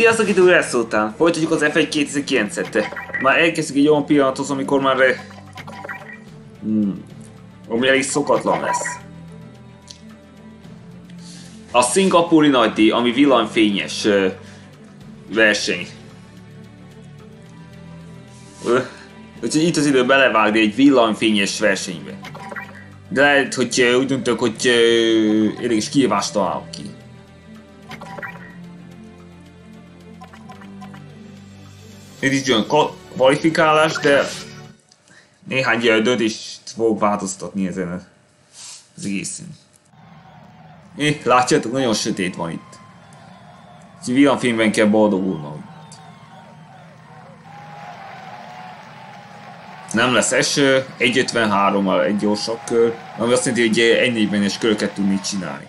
Sziasztok, itt újra után. Folytatjuk az F1 2009-et. Már elkezdjük egy olyan pillanatot, amikor már... Hmm, ami elég szokatlan lesz. A szingapúri nagydíj, ami villanyfényes uh, verseny. Uh, úgyhogy itt az idő belevágni egy villanyfényes versenybe. De lehet, hogy uh, úgy döntök, hogy uh, elég is kívást találok ki. Itt is jön kvalifikálás, de néhány döntést fogok változtatni ezen az egészen. É, látjátok, nagyon sötét van itt. Úgyhogy villanfilmben kell boldogulnom. Nem lesz eső, 1.53-mal egy gyorsabb kör, ami azt jelenti, hogy 1.40-es köröket tudni csinálni.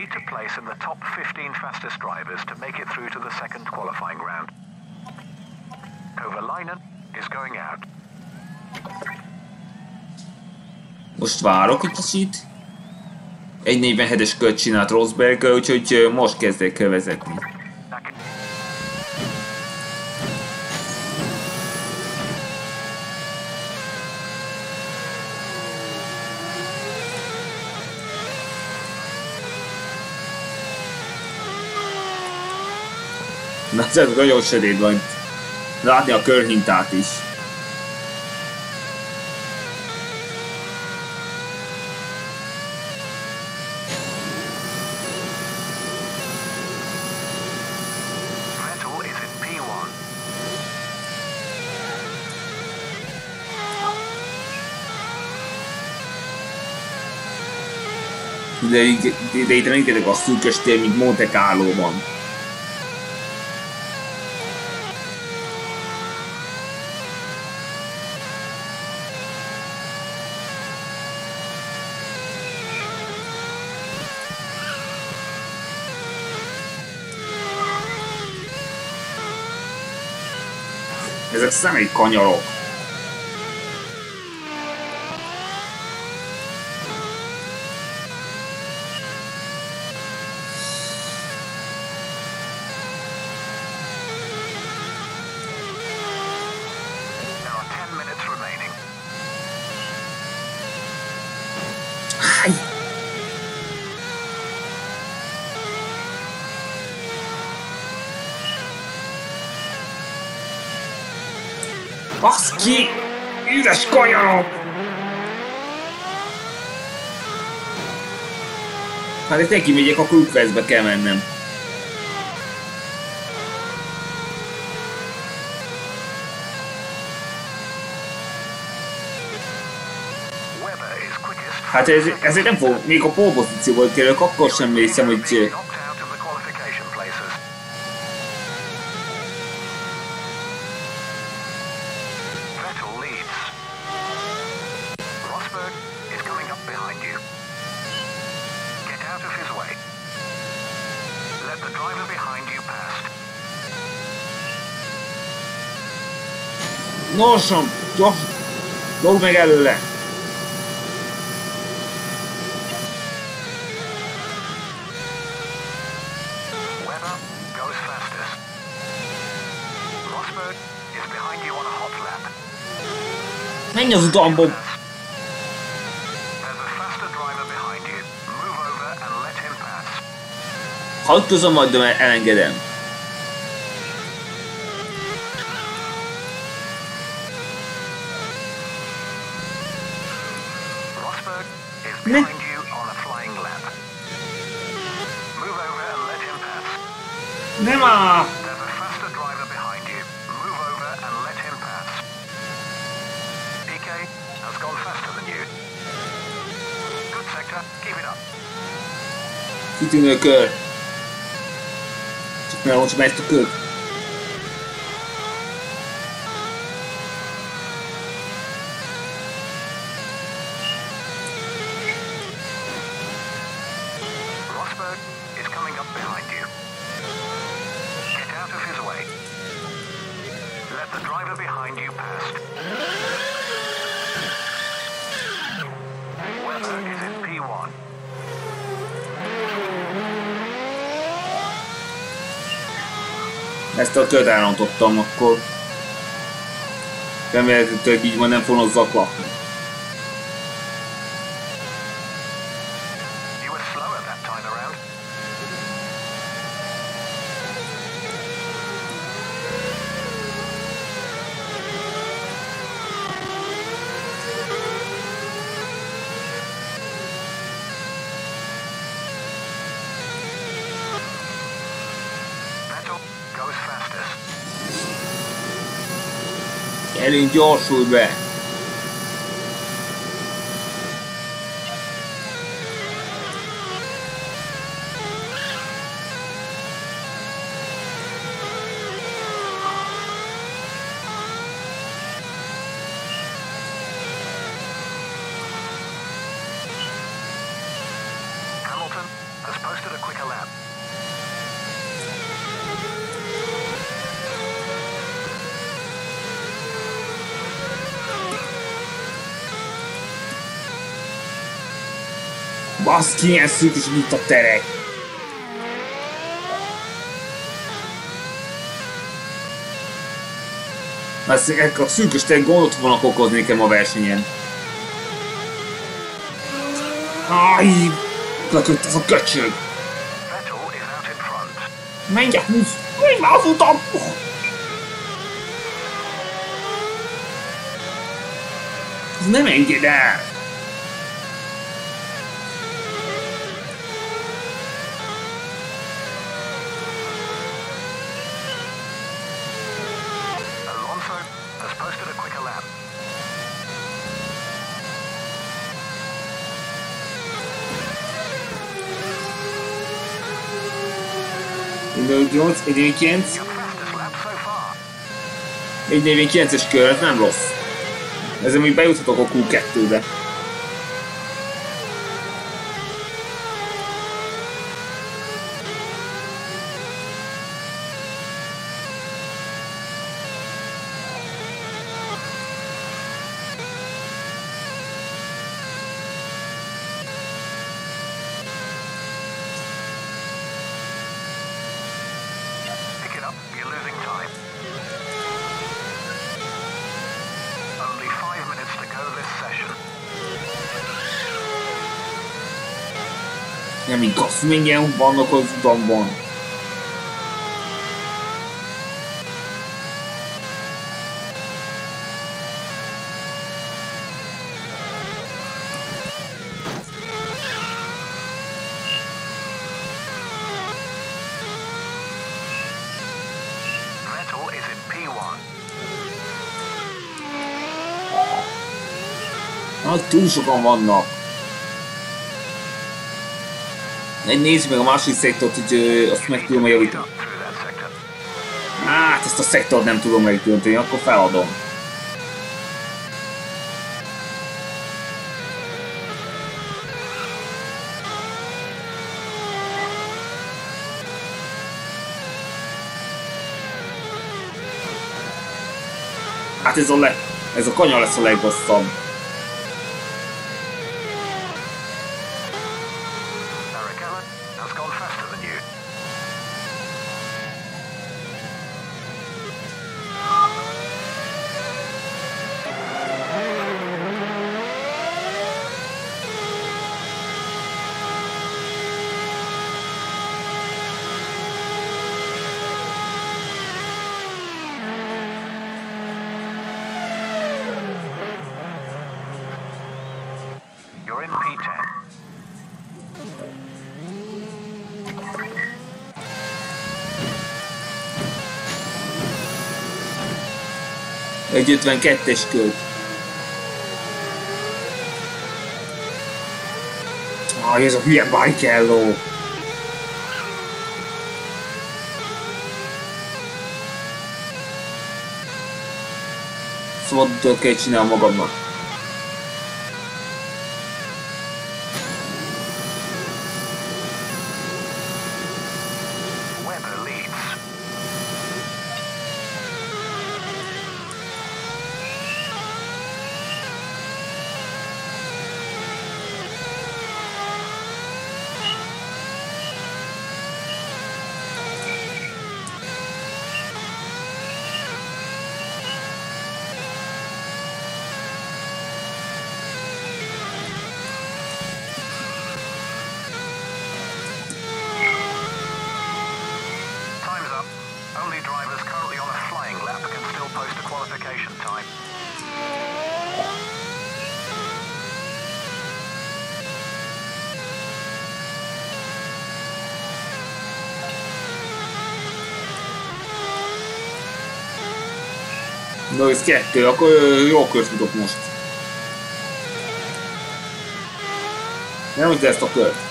Need to place in the top 15 fastest drivers to make it through to the second qualifying round. Kovalainen is going out. Most várok egy kicsit. Egy 47-es kört csinált Rosberg, úgyhogy most kezdek vezetni. Na ez nagyon sötét van. Látni a körhintát is. de, de, itt rengeteg a szűkös tér, mint Monte Carlo-ban. Ezek személy kanyarok. ki! Üres kanyarok! Hát itt neki megyek, akkor Ukvezbe kell mennem. Hát ez, ezért nem fog, még a polpozícióból kerülök, akkor sem hiszem, hogy Gyorsan! Gyors! Dobd meg előle! Menj az utamból! Ha ütközöm, majd elengedem. Nema! There's a faster driver behind you. Move over and let him pass. PK has gone faster than you. Good sector, it up. Ezt a kört elrontottam akkor. Remélhetőleg így majd nem fognak zaklatni. Elég gyorsul be. Baszki, milyen szűk is itt a terek. Ezt a szűkös terek gondot fognak okozni nekem a versenyen. Aj, lekött ez a köcsög. Menj a húz! Menj már az utam! Nem enged el! Jones, 149. 149-es kör, ez nem rossz. Ezzel még bejuthatok a Q2-be. Nem igaz, mennyien vannak az utamban. Hát túl sokan vannak. Nézzük meg a másik szektort, hogy azt meg tudom javítani. Hát ezt a szektort nem tudom megtölteni, akkor feladom. Hát ez a le... Ez a kanya lesz a legrosszabb. Egy 52-es költ. Ah, ez a hülye Barrichello. Szóval kell csinálni magadnak. Qualification time. Na ez kettő, akkor ö, jó kört futok most. Nem hogy ezt a kört.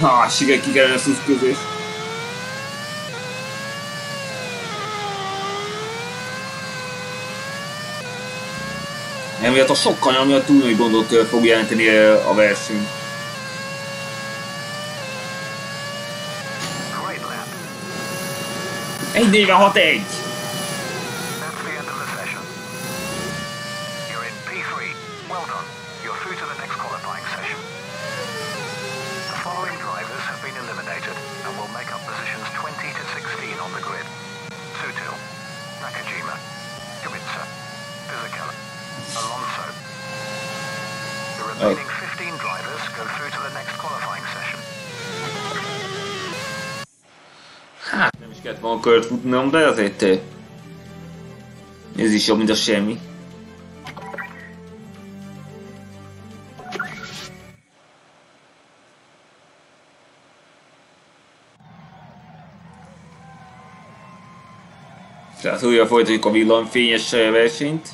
Ha, siker ki kellene szuszközés. Emiatt a sok kanya miatt túl nagy gondot fog jelenteni a verseny. Great lap. 1.46.1. Kellett volna kört futnom, de azért ö, ez is jobb, mint a semmi. Tehát újra folytatjuk a villanyfényes ö, versenyt.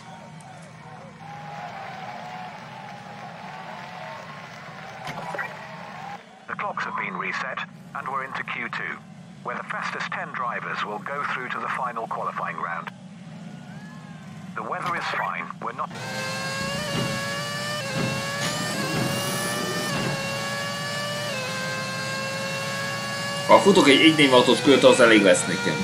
Futok egy 1 os kört, az elég lesz nekem.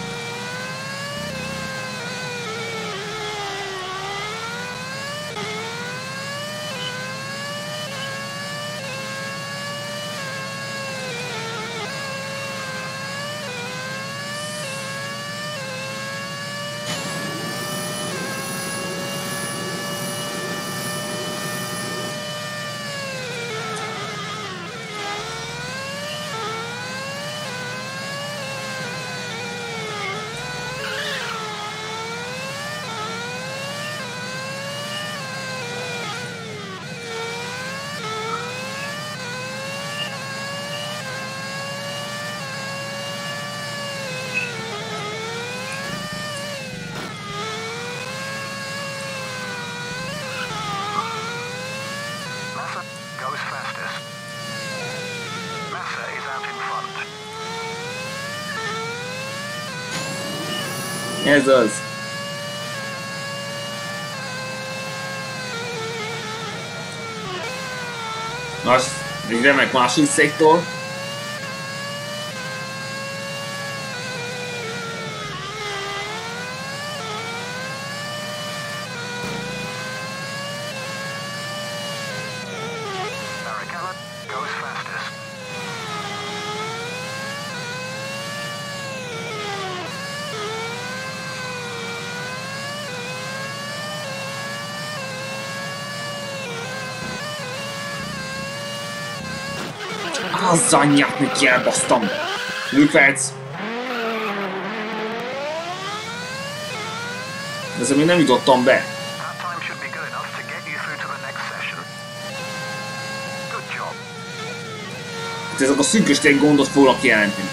Ez az. Nos, egy remek második Az anyját, hogy kielbasztam. Lükvec. De ezzel még nem jutottam be. Hát ezek a szűkösték gondot fognak jelenteni.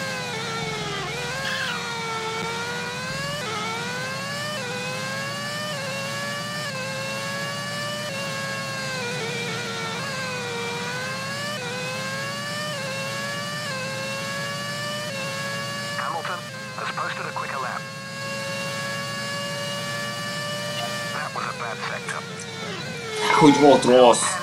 Hogy volt rossz.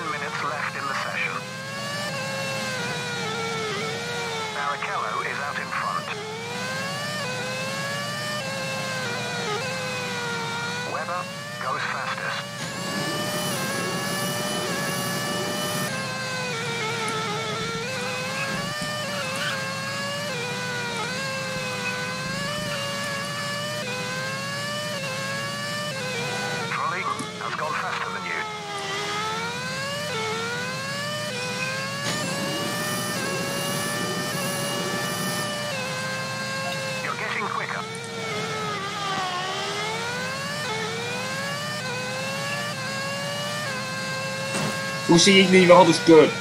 24-46-os kör.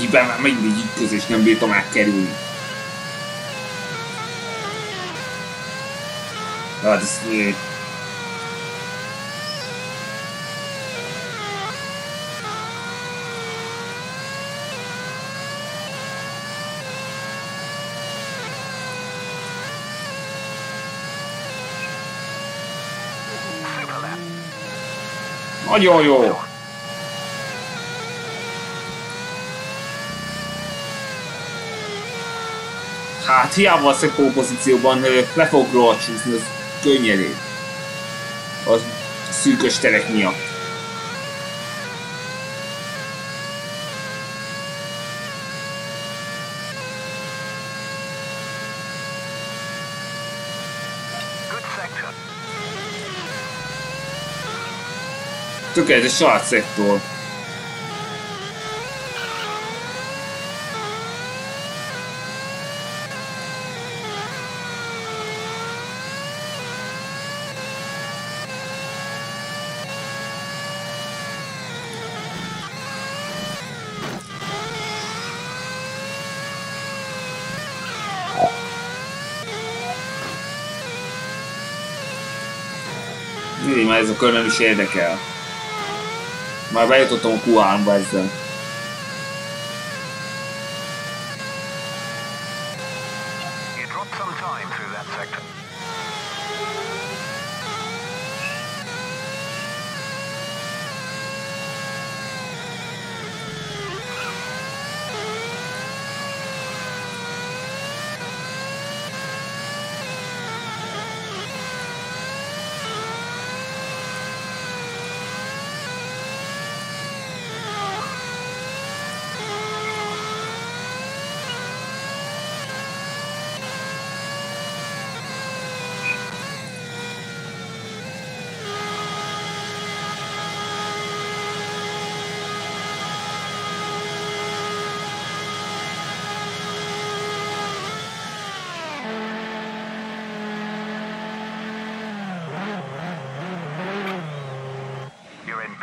Hibán már mindig ütközés nem bírtam átkerülni. Hát ez miért? Nagyon jó. Hát hiába a pozícióban le fogok róla csúszni, az könnyedén. Az szűkös terek miatt. Good sector. Tökéletes szektor. Mindig már ez a kör nem is érdekel. my wij to een koe. You dropped some time through that sector.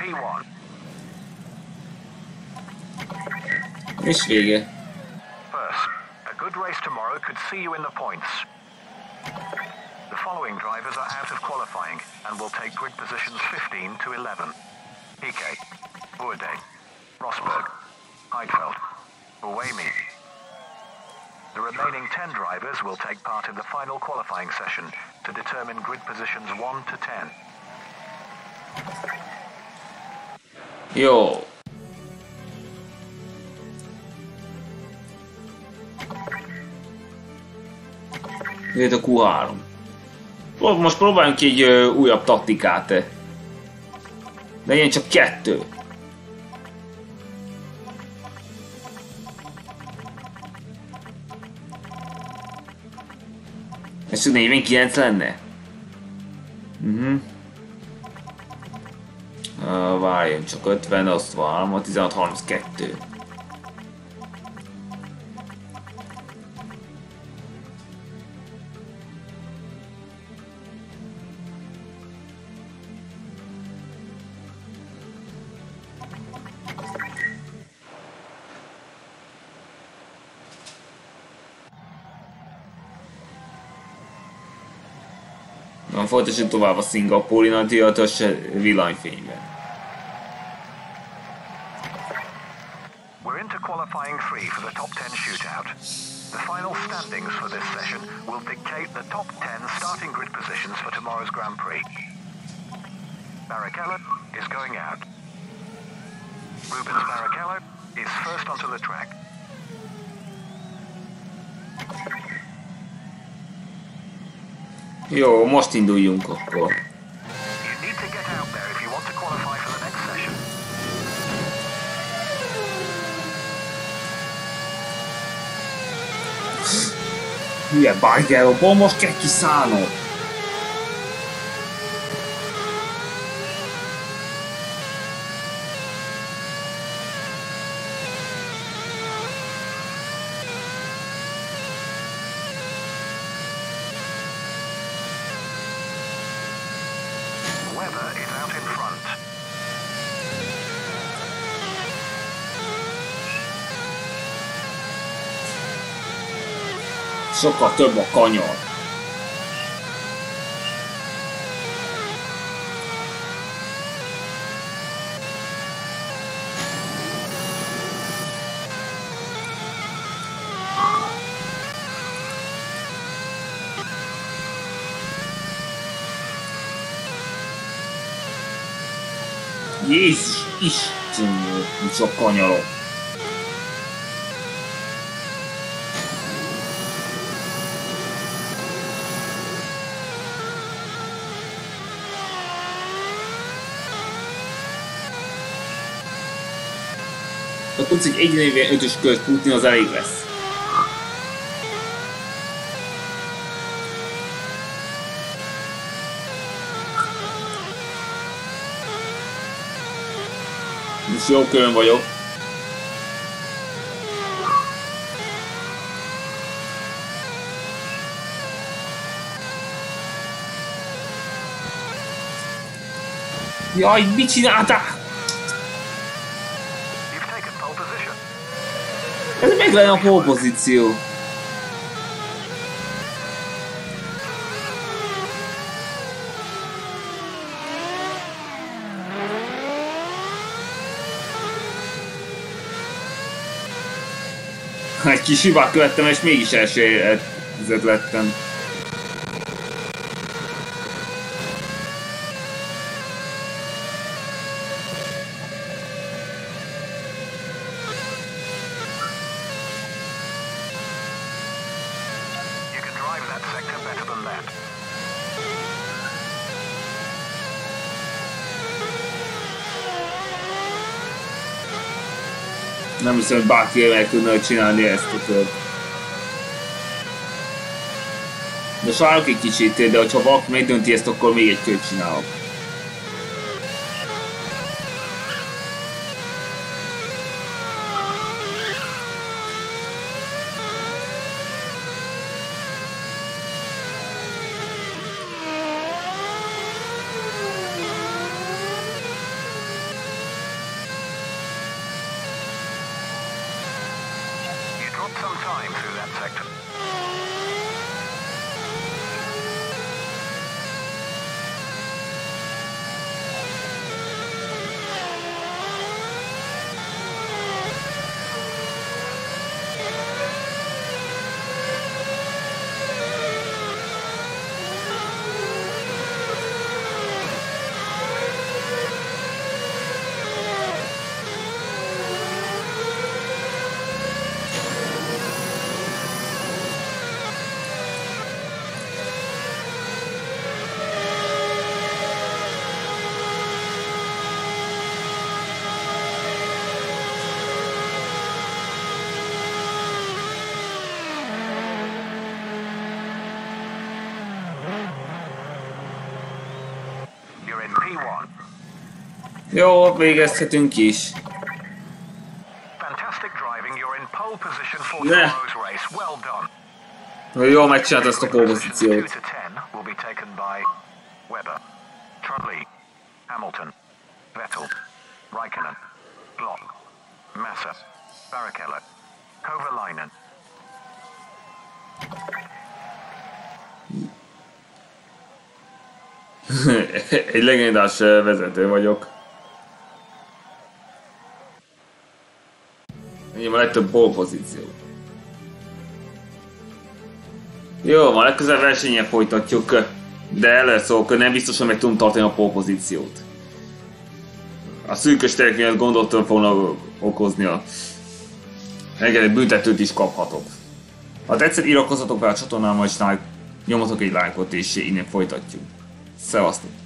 P1. És. First, a good race tomorrow could see you in the points. The following drivers are out of qualifying and will take grid positions 15 to 11. Piquet, Bourdais, Rosberg, Heidfeld, Buemi. The remaining 10 drivers will take part in the final qualifying session to determine grid positions 1 to 10. Jó. Jöhet a Q3. Prób- Most próbáljunk egy ö, újabb taktikát. Legyen csak kettő. Ez csak 49 lenne? Mhm. Uh, várjon csak 50, azt várom, a 16, 32. Na, folytassuk tovább a szingapúri nagy divatos villanyfényben. Qualifying three for the top 10 shootout. The final standings for this session will dictate the top 10 starting grid positions for tomorrow's Grand Prix. Barrichello is going out. Rubens Barrichello is first onto the track. Jó, most induljunk akkor. Hülye Bargeroból most kell Sokkal több a kanyar. Jézus Isten, csak kanyarok. Ha tudsz egy egyénével ötös kört futni, az elég lesz. Most jó körön vagyok. Jaj, mit csináltál? Meg lenne a pole pozíció. Egy kis hibát követtem, és mégis első lettem. Hiszem, hogy bárki meg tudna csinálni ezt a kört. De sajnálok egy kicsit, de ha valaki megdönti ezt, akkor még egy kört csinálok. Jól végezhetünk is. Ne! Na jól megcsinált ezt a pólpozíciót. Hamilton, Vettel, Raikkonen, Block, Massa, Barrichello, Kovalainen. Egy legendás vezető vagyok. A legtöbb pole pozíció. Jó, ma legközelebb versenyen folytatjuk, de először nem biztos, hogy meg tudom tartani a pole pozíciót. A szűkös terek miatt gondot fognak okozni a... Engem egy büntetőt is kaphatok. Ha tetszett, iratkozzatok be a csatornámra, és nyomjatok egy lájkot, és innen folytatjuk. Szevasztok!